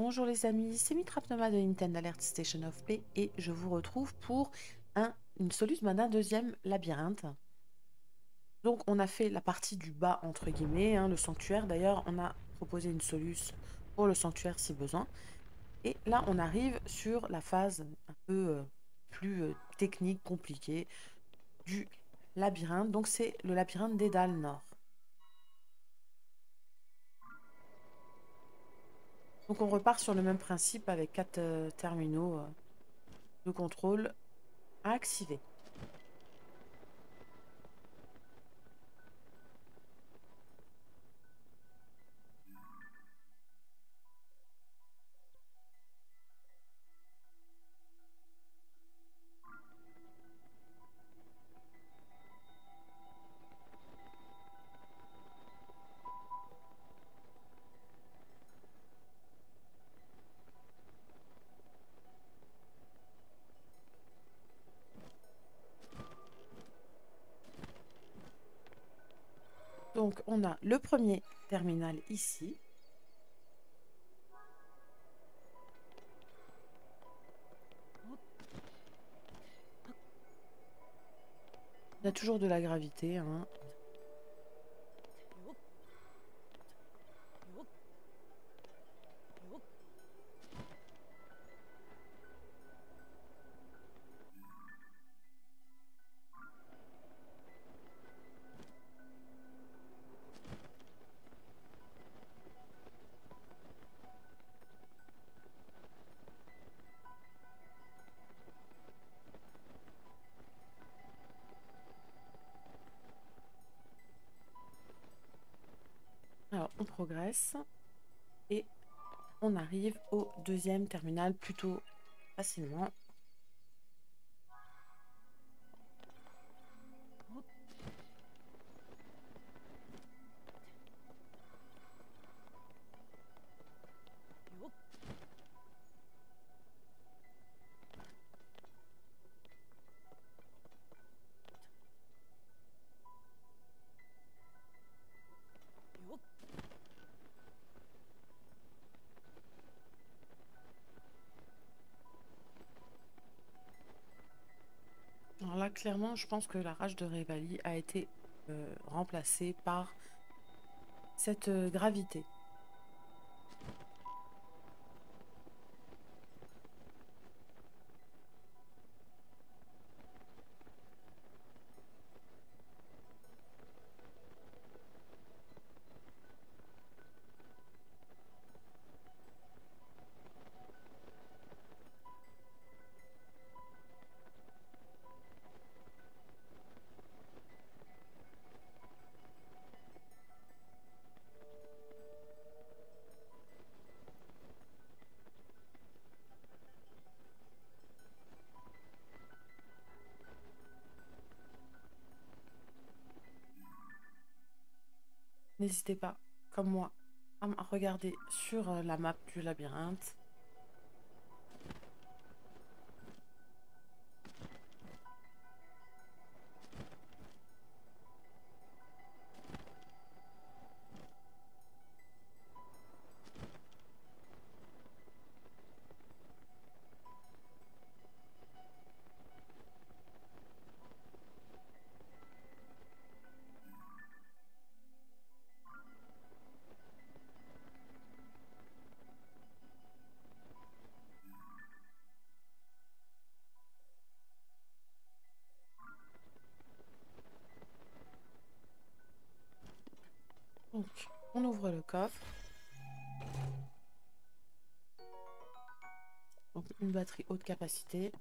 Bonjour les amis, c'est Mitrap Noma de Nintendo Alert Station of Play et je vous retrouve pour un, une solution d'un deuxième labyrinthe. Donc on a fait la partie du bas entre guillemets, hein, le sanctuaire. D'ailleurs on a proposé une solution pour le sanctuaire si besoin. Et là on arrive sur la phase un peu euh, plus euh, technique, compliquée du labyrinthe. Donc c'est le labyrinthe des dalles nord. Donc on repart sur le même principe avec quatre euh, terminaux euh, de contrôle à activer. Donc on a le premier terminal ici. Y a toujours de la gravité. Hein. Progresse et on arrive au deuxième terminal plutôt facilement. Clairement, je pense que la rage de Revali a été euh, remplacée par cette euh, gravité. N'hésitez pas, comme moi, à regarder sur euh, la map du labyrinthe. Donc, on ouvre le coffre. Donc, une batterie haute capacité.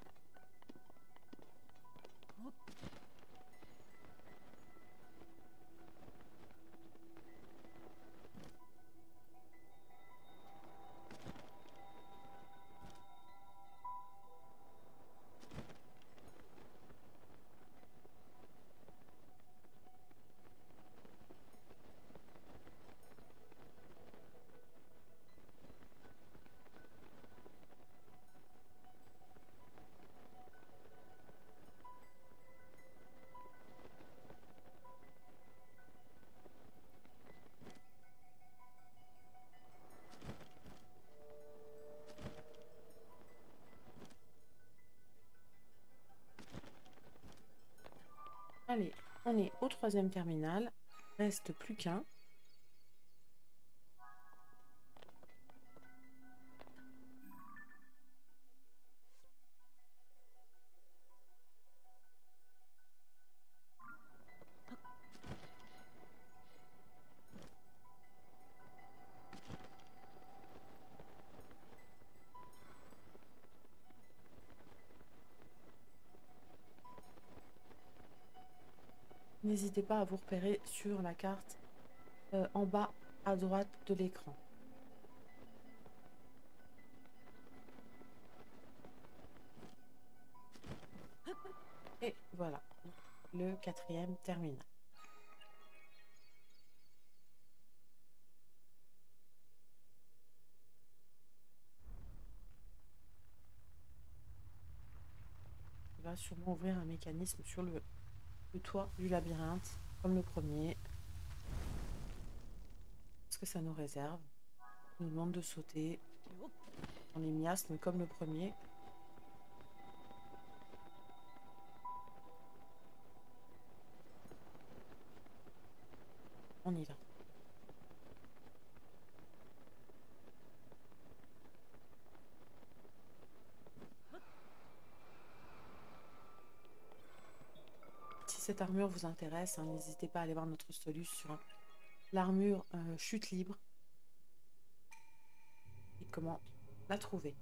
On est au troisième terminal. Reste plus qu'un. N'hésitez pas à vous repérer sur la carte euh, en bas à droite de l'écran. Et voilà, le quatrième terminal. Il va sûrement ouvrir un mécanisme sur le le toit du labyrinthe, comme le premier. Parce que ça nous réserve. On nous demande de sauter. On est miasme comme le premier. On y va. Cette armure vous intéresse, hein, n'hésitez pas à aller voir notre soluce sur l'armure euh, chute libre et comment la trouver.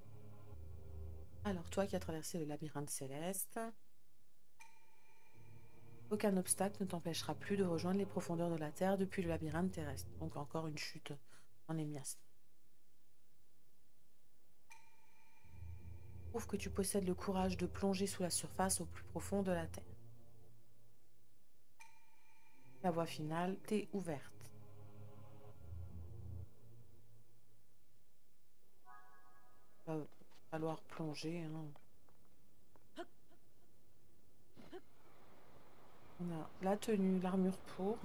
Alors, toi qui as traversé le labyrinthe céleste, aucun obstacle ne t'empêchera plus de rejoindre les profondeurs de la Terre depuis le labyrinthe terrestre. Donc encore une chute en émias. Prouve que tu possèdes le courage de plonger sous la surface au plus profond de la Terre. La voie finale t'est ouverte. Va falloir plonger. Hein. On a la tenue, l'armure pour.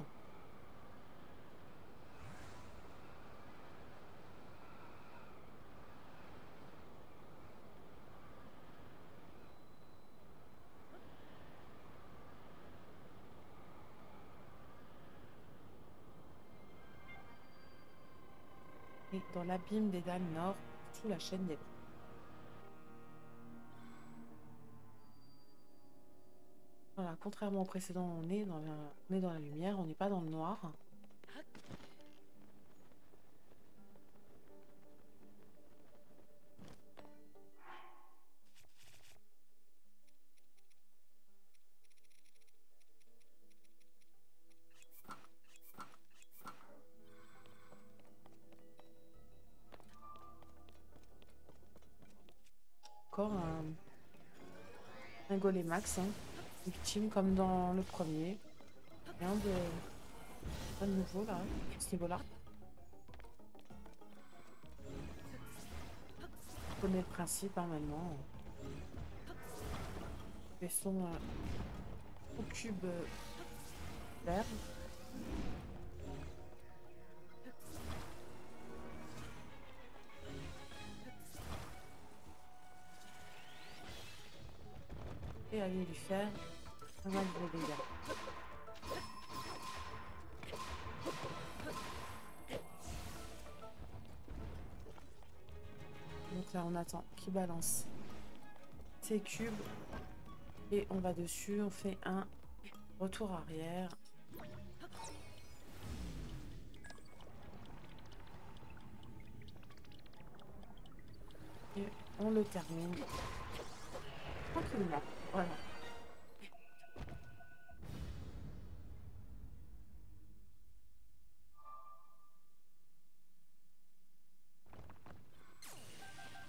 Et dans l'abîme des dalles nord, sous la chaîne des bras. Voilà, contrairement au précédent, on est dans la, on est dans la lumière, on n'est pas dans le noir. Un, un max hein. ultime comme dans le premier. Rien de, de nouveau là, à ce niveau-là. On le principe hein, maintenant. Faisons euh, au cube euh, vert. Aller lui faire un de dégâts. Donc là on attend qu'il balance ses cubes et on va dessus, on fait un retour arrière. Et on le termine tranquillement. Voilà.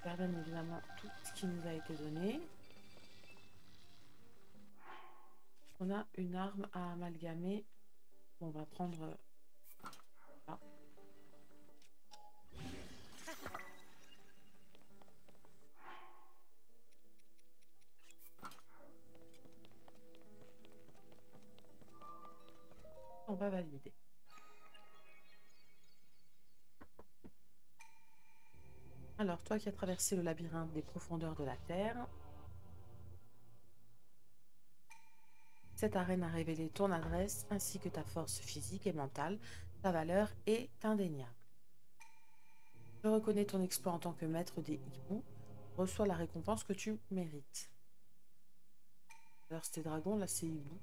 Bien évidemment tout ce qui nous a été donné. On a une arme à amalgamer. On va prendre Alors, toi qui as traversé le labyrinthe des profondeurs de la Terre, Cette arène a révélé ton adresse ainsi que ta force physique et mentale. Ta valeur est indéniable. Je reconnais ton exploit en tant que maître des hiboux. Reçois la récompense que tu mérites. Alors c'était dragon, là c'est hibou.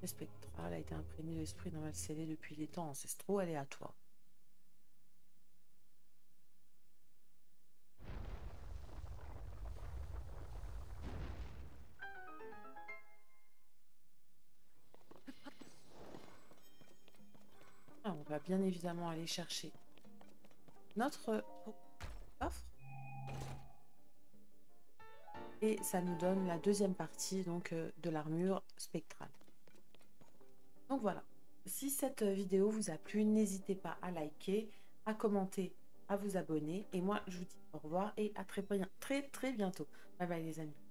Le spectral a été imprégné de l'esprit normal scellé depuis les temps ancestraux. Toi. Ah, on va bien évidemment aller chercher notre offre. Et ça nous donne la deuxième partie donc euh, de l'armure spectrale. Donc voilà. Si cette vidéo vous a plu, n'hésitez pas à liker, à commenter, à vous abonner. Et moi, je vous dis au revoir et à très, très, très bientôt. Bye bye les amis.